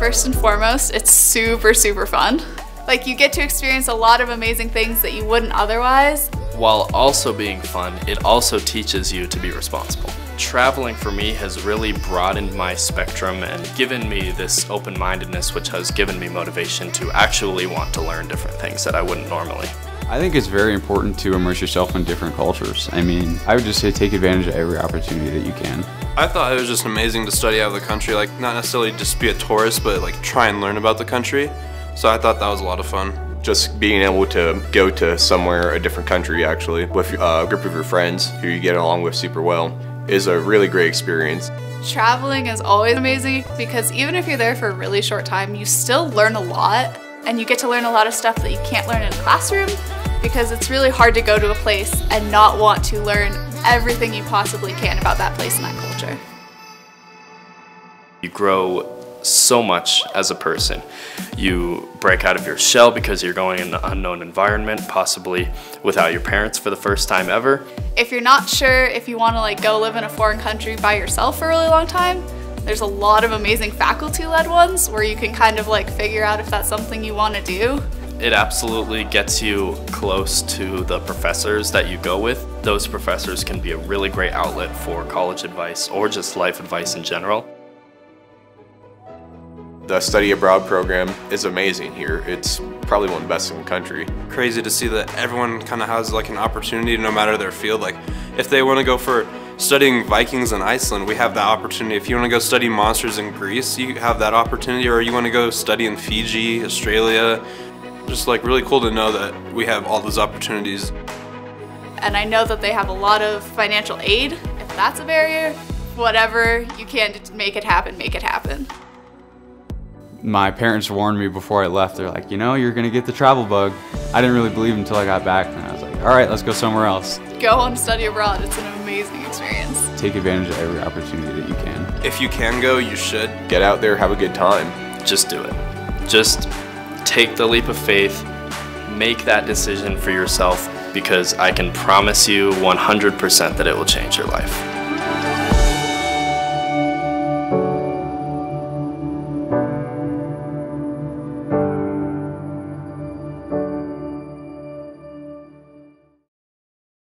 First and foremost, it's super, super fun. Like you get to experience a lot of amazing things that you wouldn't otherwise. While also being fun, it also teaches you to be responsible. Traveling for me has really broadened my spectrum and given me this open-mindedness which has given me motivation to actually want to learn different things that I wouldn't normally. I think it's very important to immerse yourself in different cultures. I mean, I would just say take advantage of every opportunity that you can. I thought it was just amazing to study out of the country, like not necessarily just be a tourist, but like try and learn about the country. So I thought that was a lot of fun. Just being able to go to somewhere, a different country actually, with uh, a group of your friends who you get along with super well is a really great experience. Traveling is always amazing because even if you're there for a really short time, you still learn a lot and you get to learn a lot of stuff that you can't learn in a classroom because it's really hard to go to a place and not want to learn everything you possibly can about that place and that culture. You grow so much as a person. You break out of your shell because you're going in an unknown environment, possibly without your parents for the first time ever. If you're not sure if you want to like go live in a foreign country by yourself for a really long time, there's a lot of amazing faculty-led ones where you can kind of like figure out if that's something you want to do. It absolutely gets you close to the professors that you go with. Those professors can be a really great outlet for college advice or just life advice in general. The study abroad program is amazing here. It's probably one of the best in the country. Crazy to see that everyone kind of has like an opportunity no matter their field. Like if they want to go for studying Vikings in Iceland, we have that opportunity. If you want to go study monsters in Greece, you have that opportunity. Or you want to go study in Fiji, Australia, just like really cool to know that we have all those opportunities. And I know that they have a lot of financial aid. If that's a barrier, whatever you can to make it happen, make it happen. My parents warned me before I left. They're like, you know, you're gonna get the travel bug. I didn't really believe until I got back, and I was like, all right, let's go somewhere else. Go and study abroad. It's an amazing experience. Take advantage of every opportunity that you can. If you can go, you should. Get out there, have a good time. Just do it. Just take the leap of faith, make that decision for yourself because I can promise you 100% that it will change your life.